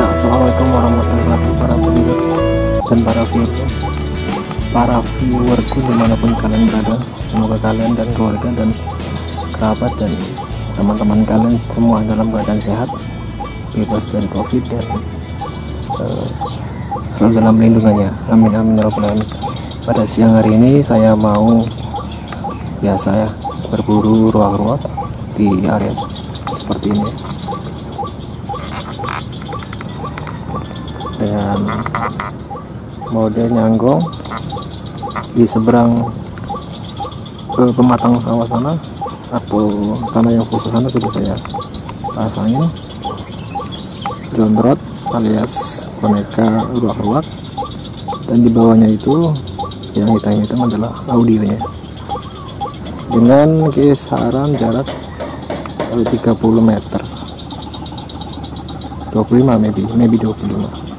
Ya, Assalamualaikum warahmatullahi wabarakatuh dan para viewer. Para viewerku di mana pun kalian berada semoga kalian dan keluarga dan kerabat dan teman-teman kalian semua dalam keadaan sehat bebas dari covid dan uh, selalu dalam lindungannya. Amin amin ya rabbal alamin. Pada siang hari ini saya mau ya saya berburu ruang-ruang di area seperti ini dengan mode nyanggong di seberang ke pematang sawah sana atau tanah yang khusus sana sudah saya pasangin. Gondrot alias boneka ruak-ruak dan di bawahnya itu yang hitam-hitam adalah audionya. Dengan kisaran jarak 30 meter. 25 maybe maybe 25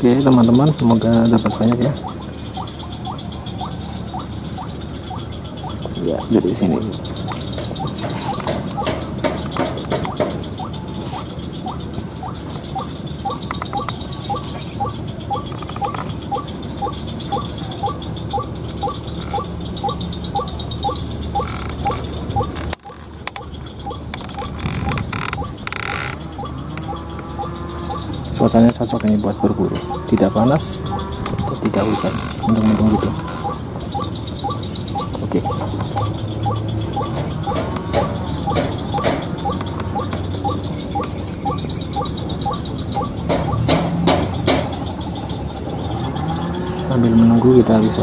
Oke teman-teman semoga dapat banyak ya. Ya dari sini cuacanya cocok ini buat berburu tidak panas tidak hujan. Mendung-mendung gitu oke. Sambil menunggu kita bisa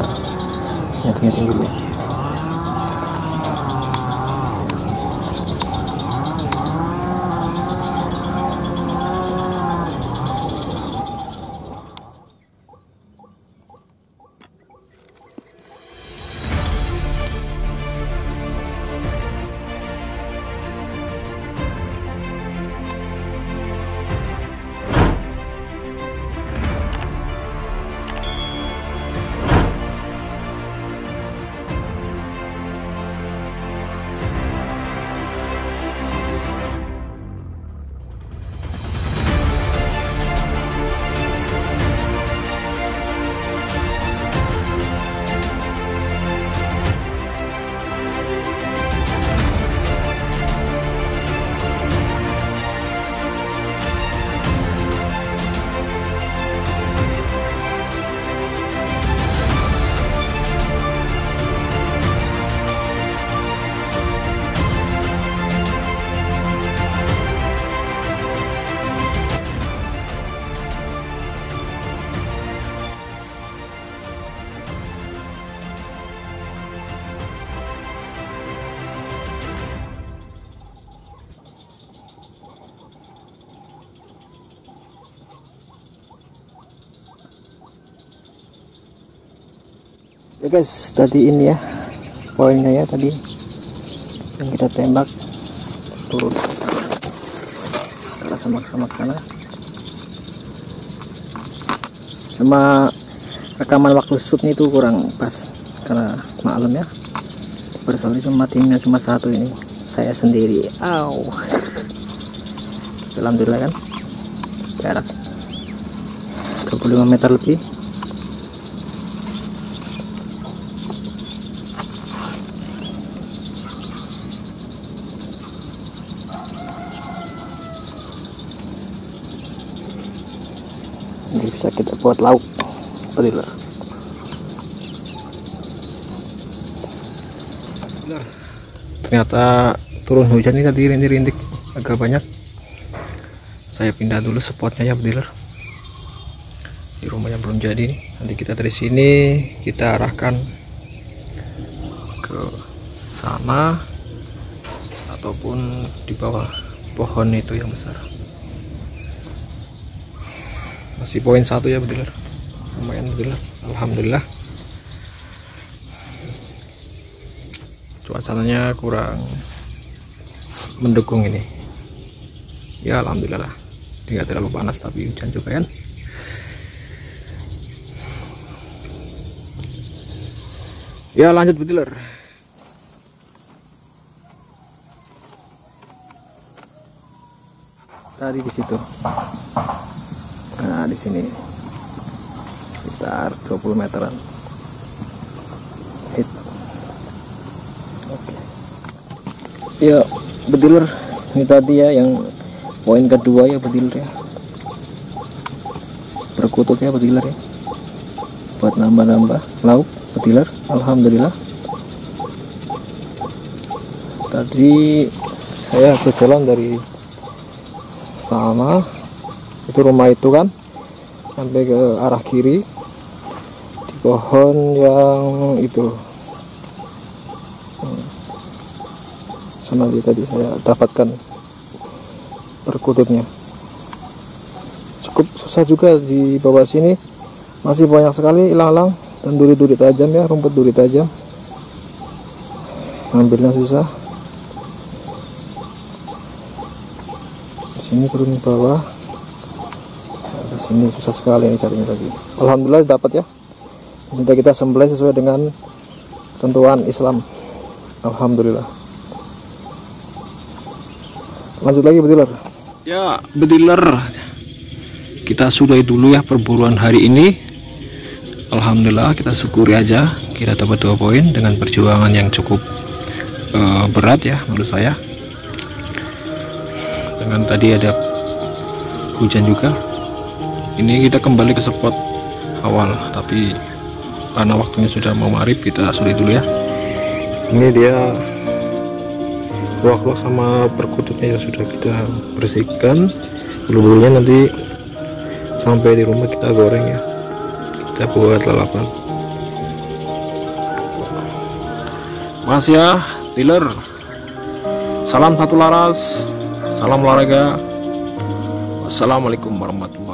nyeting-nyeting dulu ya guys tadi ini ya poinnya ya tadi. Yang kita tembak turun. Ke sana. Ke semak-semak cuma rekaman waktu shootnya itu kurang pas karena maklum ya. Bersoalnya cuma timnya cuma satu ini. Saya sendiri. Aw alhamdulillah kan. Jarak. 25 meter lebih ini bisa kita buat lauk. Benar. ternyata turun hujan ini tadi rintik-rintik agak banyak. Saya pindah dulu spotnya ya dealer di rumahnya belum jadi nih. Nanti kita dari sini kita arahkan ke sana ataupun di bawah pohon itu yang besar masih poin satu ya bediler lumayan bediler alhamdulillah. Cuacanya kurang mendukung ini. Ya alhamdulillah lah. Tidak terlalu panas tapi hujan juga kan? Ya lanjut bediler tadi di situ di sini. Sekitar 20 meteran. Hit. Oke. Ya bediler ini tadi ya yang poin kedua ya bediler ya. Berkutut ya bediler ya. Buat nambah-nambah lauk bediler alhamdulillah. Tadi saya berjalan dari sana. Itu rumah itu kan sampai ke arah kiri. Di pohon yang itu. Hmm. sana dia tadi saya dapatkan perkututnya. Cukup susah juga di bawah sini. Masih banyak sekali ilang-ilang dan duri-duri tajam ya rumput duri tajam. Ambilnya susah. Sini turun ke bawah di sini susah sekali ini carinya tadi alhamdulillah dapat ya sudah kita sembelih sesuai dengan tentuan Islam alhamdulillah lanjut lagi bediler Ya, bediler. Kita sudahi dulu ya perburuan hari ini. Alhamdulillah kita syukuri aja kita dapat dua poin dengan perjuangan yang cukup eh, berat ya menurut saya. Dengan tadi ada hujan juga. Ini kita kembali ke spot awal, tapi karena waktunya sudah mau marip kita sudahi dulu ya. Ini dia kuah-kuah sama perkututnya yang sudah kita bersihkan. Bulu-bulunya nanti sampai di rumah kita goreng ya. Kita buat lalapan. Makasih ya dealer. Salam satu laras salam olahraga. Wassalamualaikum warahmatullahi